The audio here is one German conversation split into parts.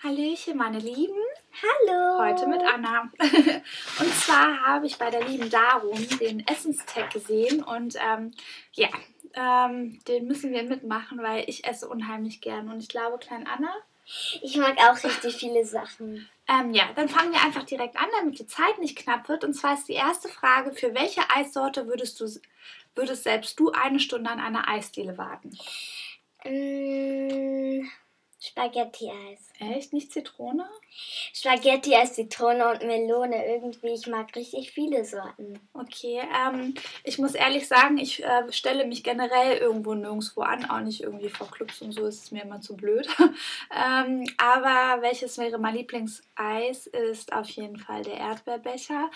Hallöchen, meine Lieben. Hallo. Heute mit Anna. Und zwar habe ich bei der lieben Darum den Essenstag gesehen und ähm, ja, ähm, den müssen wir mitmachen, weil ich esse unheimlich gern und ich glaube, klein Anna. Ich mag auch richtig viele Sachen. Ähm, ja, dann fangen wir einfach direkt an, damit die Zeit nicht knapp wird. Und zwar ist die erste Frage: Für welche Eissorte würdest du, würdest selbst du eine Stunde an einer Eisdiele warten? Mm, Spaghetti-Eis. Echt? Nicht Zitrone? Spaghetti-Eis, Zitrone und Melone. Irgendwie, ich mag richtig viele Sorten. Okay, ähm, ich muss ehrlich sagen, ich äh, stelle mich generell irgendwo nirgendwo an, auch nicht irgendwie vor Clubs und so, ist es mir immer zu blöd. ähm, aber welches wäre mein Lieblingseis, ist auf jeden Fall der Erdbeerbecher,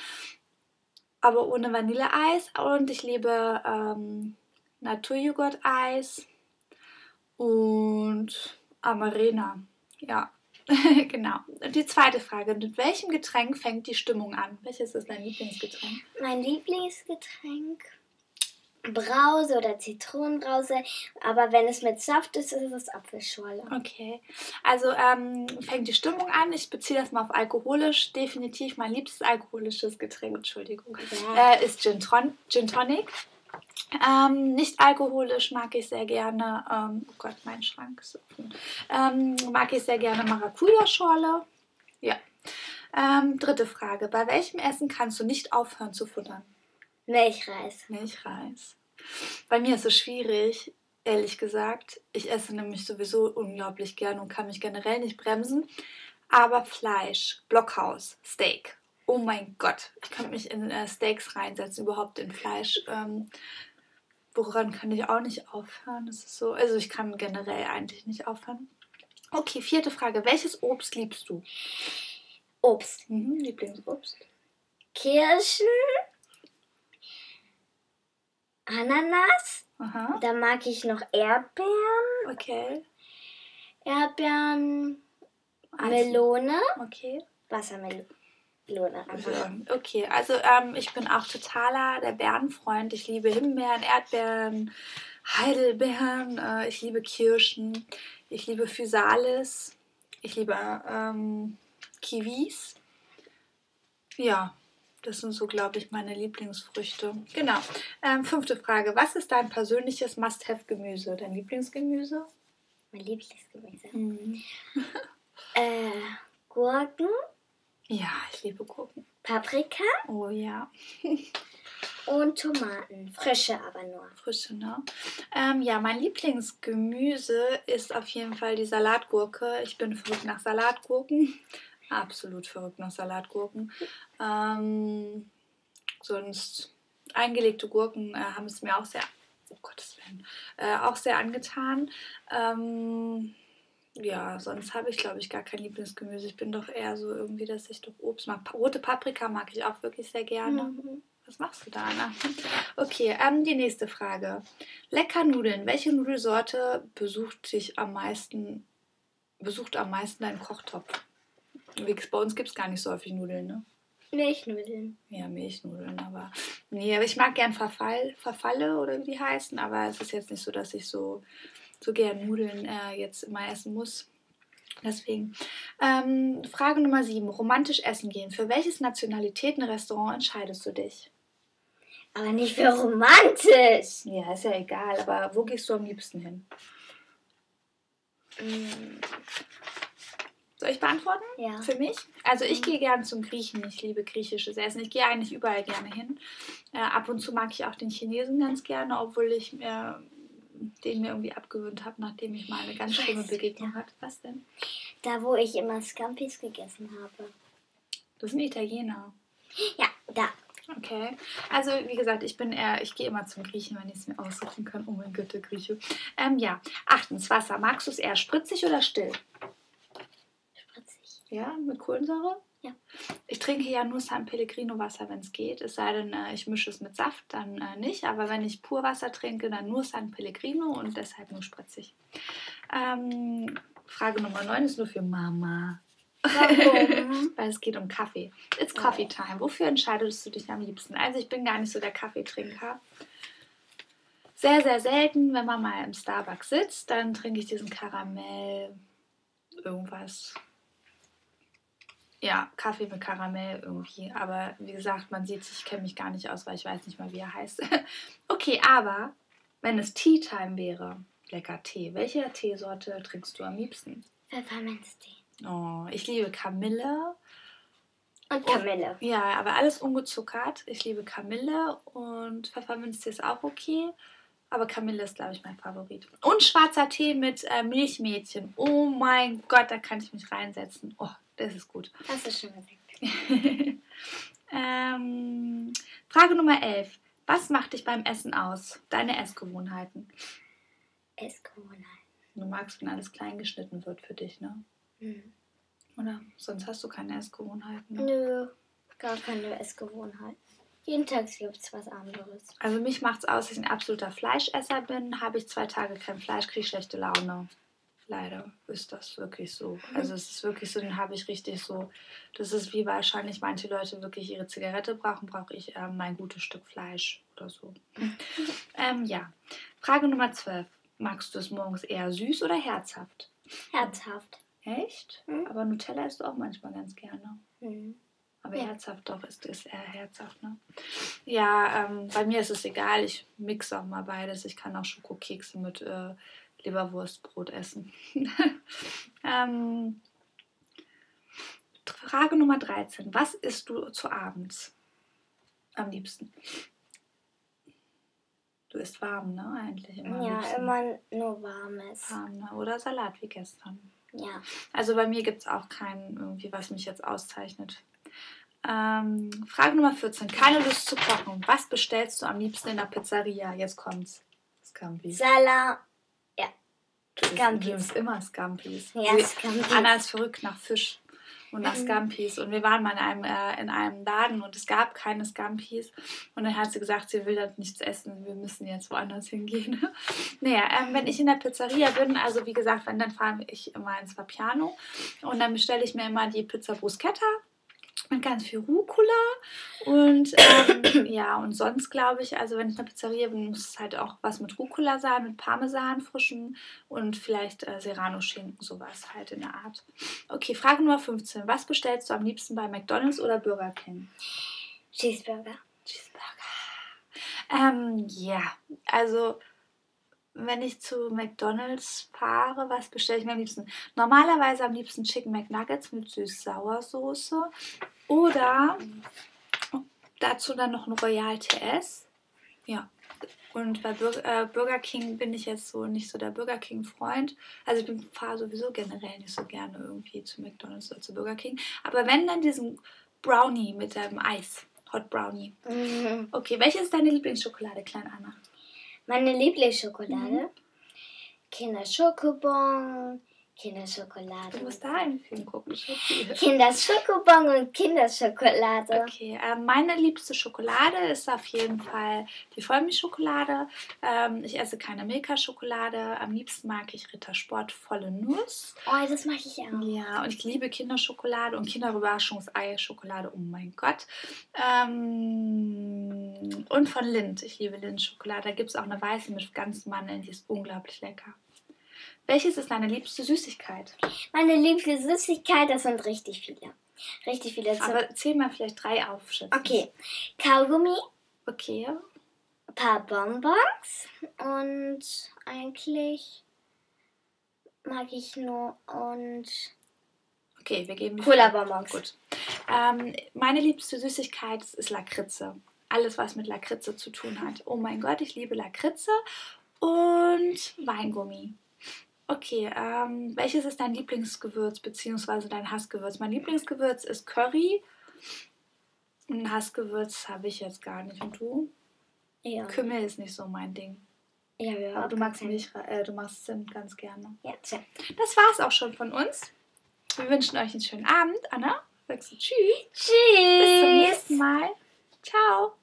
aber ohne Vanilleeis und ich liebe ähm, Naturjoghurt-Eis und Amarena. Ja, genau. Die zweite Frage. Mit welchem Getränk fängt die Stimmung an? Welches ist dein Lieblingsgetränk? Mein Lieblingsgetränk? Brause oder Zitronenbrause, aber wenn es mit Saft ist, ist es Apfelschorle. Okay, also ähm, fängt die Stimmung an. Ich beziehe das mal auf alkoholisch. Definitiv mein liebstes alkoholisches Getränk, Entschuldigung, Ja. äh, ist Gin, Ton Gin Tonic. Ähm, nicht alkoholisch mag ich sehr gerne, ähm, oh Gott, mein Schrank ist offen, ähm, mag ich sehr gerne Maracuja-Schorle. Ja. Ähm, dritte Frage. Bei welchem Essen kannst du nicht aufhören zu futtern? Milchreis. Milchreis. Bei mir ist es schwierig, ehrlich gesagt. Ich esse nämlich sowieso unglaublich gern und kann mich generell nicht bremsen. Aber Fleisch, Blockhaus, Steak. Oh mein Gott, ich kann mich in äh, Steaks reinsetzen, überhaupt in Fleisch. Ähm, woran kann ich auch nicht aufhören? Das ist so, also ich kann generell eigentlich nicht aufhören. Okay, vierte Frage. Welches Obst liebst du? Obst. Mhm, Lieblingsobst. Kirschen. Ananas. Aha, Da mag ich noch Erdbeeren. okay. Erdbeeren. Also, Melone. Okay. Wassermelone. Einfach. ähm, okay, also ähm, ich bin auch totaler der Beerenfreund. Ich liebe Himbeeren, Erdbeeren, Heidelbeeren, äh, ich liebe Kirschen, ich liebe Physalis, ich liebe ähm, Kiwis. Ja, das sind so, glaube ich, meine Lieblingsfrüchte. Genau. Ähm, fünfte Frage. Was ist dein persönliches Must-Have-Gemüse? Dein Lieblingsgemüse? Mein Lieblingsgemüse. Mhm. Äh, Gurken. Ja, ich liebe Gurken. Paprika. Oh ja. Und Tomaten. Frische aber nur. Frische, ne? Ähm, ja, mein Lieblingsgemüse ist auf jeden Fall die Salatgurke. Ich bin verrückt nach Salatgurken. Absolut verrückt nach Salatgurken. Ähm, sonst eingelegte Gurken äh, haben es mir auch sehr, oh Gottes Willen, äh, auch sehr angetan. Ähm, ja, sonst habe ich, glaube ich, gar kein Lieblingsgemüse. Ich bin doch eher so irgendwie, dass ich doch Obst mag. Rote Paprika mag ich auch wirklich sehr gerne. Mhm. Was machst du da, Anna? Okay, ähm, die nächste Frage. Lecker Nudeln. Welche Nudelsorte besucht dich am meisten, besucht am meisten deinen Kochtopf? Bei uns gibt es gar nicht so häufig Nudeln, ne? Milchnudeln. Ja, Milchnudeln, aber. Nee, aber ich mag gern Verfall, Verfalle oder wie die heißen, aber es ist jetzt nicht so, dass ich so, so gern Nudeln äh, jetzt immer essen muss. Deswegen. Ähm, Frage Nummer 7. Romantisch essen gehen. Für welches Nationalitätenrestaurant entscheidest du dich? Aber nicht für romantisch. Ja, ist ja egal, aber wo gehst du am liebsten hin? Mm, Soll ich beantworten? Ja. Für mich? Also ich gehe gerne zum Griechen. Ich liebe griechisches Essen. Ich gehe eigentlich überall gerne hin. Äh, ab und zu mag ich auch den Chinesen ganz gerne, obwohl ich mir den mir irgendwie abgewöhnt habe, nachdem ich mal eine ganz schlimme Begegnung hatte. Was denn? Da, wo ich immer Scampis gegessen habe. Das sind Italiener. Ja, da. Okay. Also wie gesagt, ich bin eher, ich gehe immer zum Griechen, wenn ich es mir aussuchen kann. Oh mein Gott, der Grieche. Ähm, ja. Achtens, Wasser. Magst du es eher spritzig oder still? Spritzig. Ja, mit Kohlensäure? Ja. Ich trinke ja nur San Pellegrino Wasser, wenn es geht. Es sei denn, äh, ich mische es mit Saft, dann äh, nicht. Aber wenn ich pur Wasser trinke, dann nur San Pellegrino und deshalb nur spritzig. Ähm, Frage Nummer 9 ist nur für Mama. Warum? Weil es geht um Kaffee. It's Coffee Time. Wofür entscheidest du dich am liebsten? Also ich bin gar nicht so der Kaffeetrinker. Sehr, sehr selten, wenn man mal im Starbucks sitzt, dann trinke ich diesen Karamell, irgendwas Ja, Kaffee mit Karamell irgendwie. Aber wie gesagt, man sieht, ich kenne mich gar nicht aus, weil ich weiß nicht mal, wie er heißt. okay, aber wenn es Tea Time wäre, lecker Tee, welche Teesorte trinkst du am liebsten? Pfefferminztee. Oh, ich liebe Kamille. Und Kamille. Ja, aber alles ungezuckert. Ich liebe Kamille und Pfefferminztee ist auch okay. Aber Kamille ist, glaube ich, mein Favorit. Und schwarzer Tee mit äh, Milchmädchen. Oh mein Gott, da kann ich mich reinsetzen. Oh, das ist gut. Hast du schon gesagt. ähm, Frage Nummer 11. Was macht dich beim Essen aus? Deine Essgewohnheiten. Essgewohnheiten. Du magst, wenn alles klein geschnitten wird für dich, ne? Hm. Oder? Sonst hast du keine Essgewohnheiten. Ne? Nö, gar keine Essgewohnheiten. Jeden Tag gibt es was anderes. Also mich macht es aus, dass ich ein absoluter Fleischesser bin. Habe ich zwei Tage kein Fleisch, kriege ich schlechte Laune. Leider ist das wirklich so. Also es ist wirklich so, dann habe ich richtig so, das ist wie wahrscheinlich manche Leute wirklich ihre Zigarette brauchen, brauche ich ähm, mein gutes Stück Fleisch oder so. ähm, ja. Frage Nummer 12. Magst du es morgens eher süß oder herzhaft? Herzhaft. Echt? Mhm. Aber Nutella isst du auch manchmal ganz gerne. Hm. Aber Ja. herzhaft doch ist es eher herzhaft, ne? Ja, ähm, bei mir ist es egal. Ich mixe auch mal beides. Ich kann auch Schokokekse mit äh, Leberwurstbrot essen. ähm, Frage Nummer 13. Was isst du zu Abend am liebsten? Du isst warm, ne? Eigentlich immer. Ja, immer nur warmes. Warm, ne? Oder Salat wie gestern. Ja. Also bei mir gibt es auch keinen irgendwie, was mich jetzt auszeichnet. Ähm, Frage Nummer 14. Keine Lust zu kochen. Was bestellst du am liebsten in der Pizzeria? Jetzt kommt's. Scampi. Salat. Isst- Scampis. Du isst immer Scampis. Ja, Scampis. Anna ist verrückt nach Fisch und nach Mhm. Scampis. Und wir waren mal in einem, äh, in einem Laden und es gab keine Scampis. Und dann hat sie gesagt, sie will dort nichts essen. Wir müssen jetzt woanders hingehen. naja, ähm, wenn ich in der Pizzeria bin, also wie gesagt, wenn, dann fahre ich immer ins Vapiano. Und dann bestelle ich mir immer die Pizza Bruschetta mit ganz viel Rucola. Und ähm, ja, und sonst glaube ich, also wenn ich in der Pizzeria bin, muss es halt auch was mit Rucola sein, mit Parmesan frischen und vielleicht äh, Serrano-Schinken, sowas halt in der Art. Okay, Frage Nummer 15. Was bestellst du am liebsten bei McDonalds oder Burger King? Cheeseburger. Cheeseburger. Ähm, ja, also wenn ich zu McDonalds fahre, was bestelle ich mir am liebsten? Normalerweise am liebsten Chicken McNuggets mit Süß-Sauersoße oder dazu dann noch ein Royal TS. Ja. Und bei Bur äh, Burger King bin ich jetzt so nicht so der Burger King-Freund. Also ich fahre sowieso generell nicht so gerne irgendwie zu McDonalds oder zu Burger King. Aber wenn dann diesen Brownie mit dem Eis, Hot Brownie. Mhm. Okay, welche ist deine Lieblingsschokolade, Klein Anna? Meine Lieblingsschokolade. Mhm. Kinder Schokobon, Kinderschokolade. Du musst da einen Film gucken. Kinderschokobon und Kinderschokolade. Okay, ähm, meine liebste Schokolade ist auf jeden Fall die Vollmilchschokolade. Ähm, ich esse keine Milka-Schokolade. Am liebsten mag ich Rittersport volle Nuss. Oh, das mache ich auch. Ja, und ich liebe Kinderschokolade und Kinderüberraschungsei-Schokolade. Oh mein Gott. Ähm, und von Lind. Ich liebe Lind-Schokolade. Da gibt es auch eine weiße mit ganzen Mandeln. Die ist unglaublich lecker. Welches ist deine liebste Süßigkeit? Meine liebste Süßigkeit, das sind richtig viele. Richtig viele. So- Aber zähl mal vielleicht drei auf. okay, Kaugummi, Okay. ein paar Bonbons und eigentlich mag ich nur und Okay, wir geben Cola-Bonbons. Gut. Ähm, meine liebste Süßigkeit ist Lakritze. Alles, was mit Lakritze zu tun hat. Oh mein Gott, ich liebe Lakritze und Weingummi. Okay, ähm, welches ist dein Lieblingsgewürz bzw. dein Hassgewürz? Mein Lieblingsgewürz ist Curry. Ein Hassgewürz habe ich jetzt gar nicht. Und du? Ja. Kümmel ist nicht so mein Ding. Ja, ja. Aber du magst Milch, äh, du magst Zimt ganz gerne. Ja, tja. Das war's auch schon von uns. Wir wünschen euch einen schönen Abend. Anna, sagst du Tschüss. Tschüss. Bis zum nächsten Mal. Ciao.